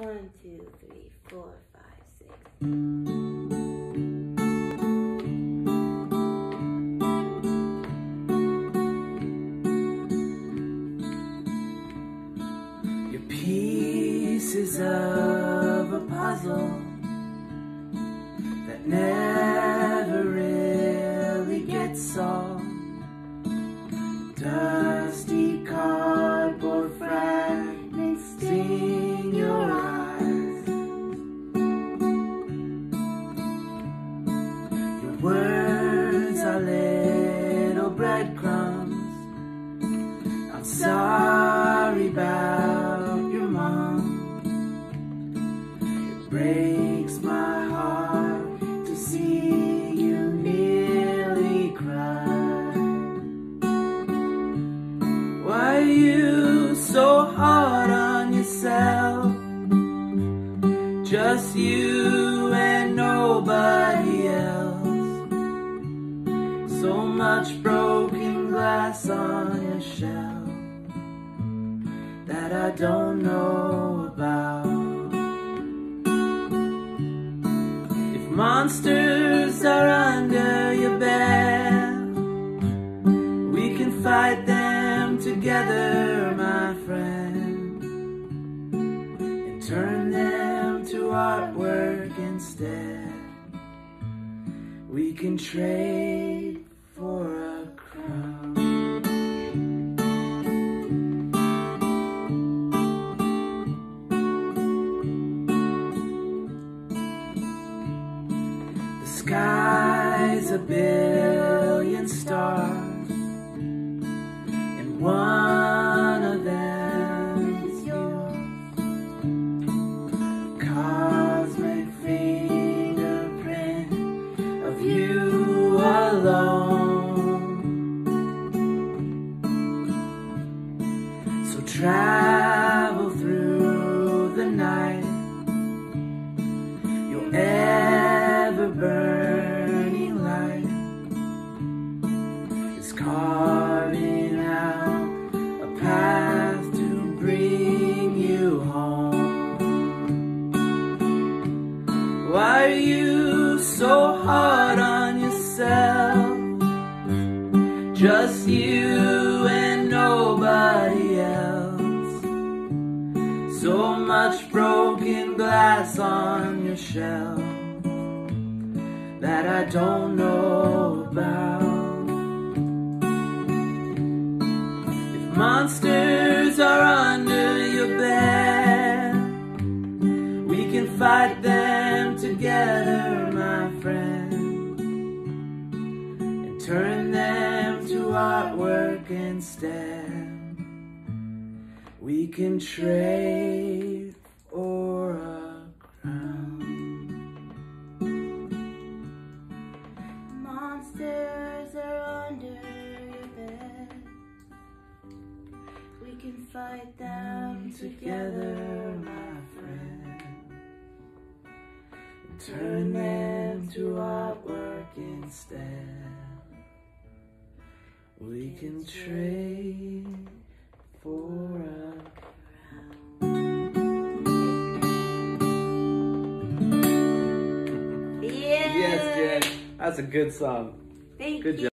One, two, three, four, five, six. Your pieces of a puzzle on yourself? Just you and nobody else. So much broken glass on your shelf that I don't know about. If monsters are We can trade for a crown. The sky's a billion stars, and one alone. So travel through the night your ever burning light is carving out a path to bring you home. Why are you so hard Just you and nobody else. So much broken glass on your shelf that I don't know about. If monsters are under your bed, we can fight them artwork instead. We can trade for a crown. Monsters are under your bed. We can fight them Together, my friend, turn them to artwork instead. We can trade for a crown. Yeah. Yes, Jen. That's a good song. Thank Good you. job.